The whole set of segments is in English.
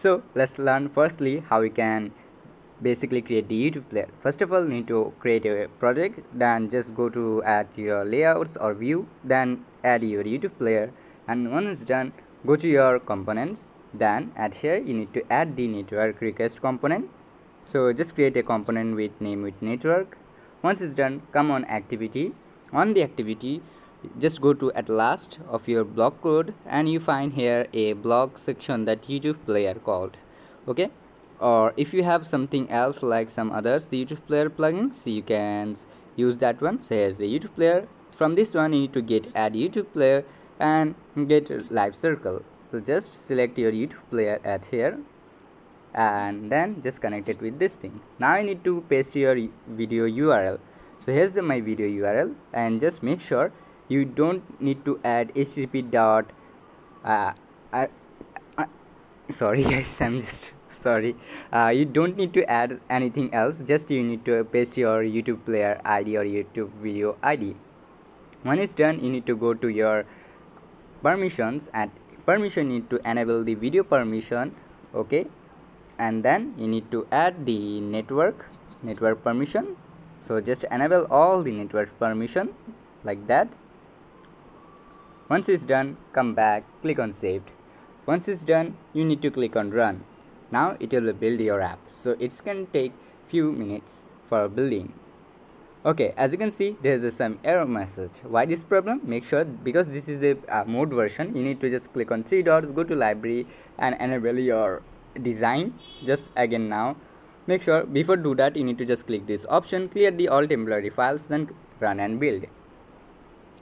so let's learn firstly how we can basically create the youtube player. First of all need to create a project then just go to add your layouts or view then add your youtube player. And once it's done go to your components then add here you need to add the network request component. So just create a component with name with network. Once it's done come on activity. On the activity just go to at last of your block code and you find here a block section that youtube player called okay? Or if you have something else like some others youtube player plugins you can use that one. So here's the youtube player. From this one you need to get add youtube player and get lifecycle. So just select your youtube player at here and then just connect it with this thing. Now you need to paste your video url so here's my video url and just make sure you don't need to add http dot uh, uh, uh, sorry guys i'm just sorry. Uh, you don't need to add anything else just you need to paste your youtube player id or youtube video id when it's done you need to go to your permissions and permission need to enable the video permission okay? And then you need to add the network network permission. So just enable all the network permission like that once it's done come back click on saved. Once it's done you need to click on run. Now it will build your app so it's can take few minutes for building. Okay as you can see there's a some error message. Why this problem? Make sure because this is a, a mod version you need to just click on three dots go to library and enable your design. Just again now make sure before do that you need to just click this option clear the all temporary files then run and build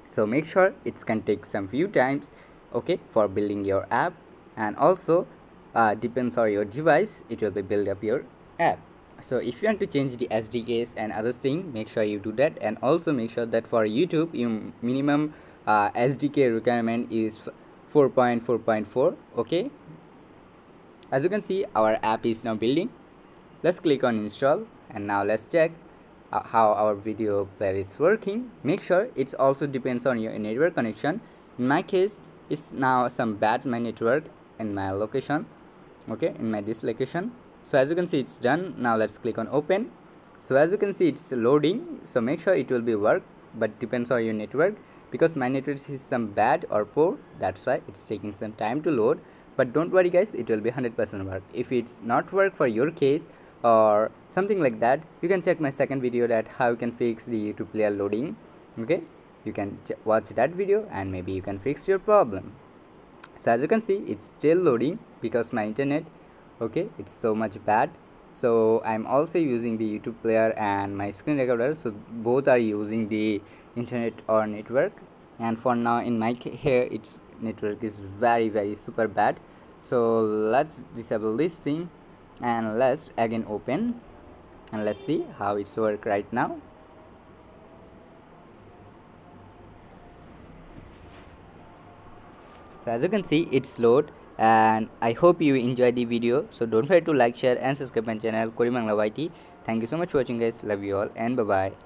so make sure it can take some few times okay for building your app. And also uh, depends on your device it will be build up your app. So if you want to change the sdks and other thing make sure you do that. And also make sure that for youtube your minimum uh, sdk requirement is 4.4.4 okay? As you can see our app is now building. Let's click on install. And now let's check uh, how our video player is working make sure it also depends on your network connection. In my case it's now some bad my network in my location okay in my this location. So as you can see it's done. Now let's click on open. So as you can see it's loading. So make sure it will be work but depends on your network because my network is some bad or poor. That's why it's taking some time to load. But don't worry guys it will be 100% work. If it's not work for your case or something like that you can check my second video that how you can fix the youtube player loading okay? You can watch that video and maybe you can fix your problem. So as you can see it's still loading because my internet okay it's so much bad. So i'm also using the youtube player and my screen recorder so both are using the internet or network. And for now in my here its network is very very super bad. So let's disable this thing and let's again open. And let's see how it's work right now. So as you can see it's load. And i hope you enjoyed the video. So don't forget to like share and subscribe my channel Coding Bangla YT thank you so much for watching guys. Love you all and bye bye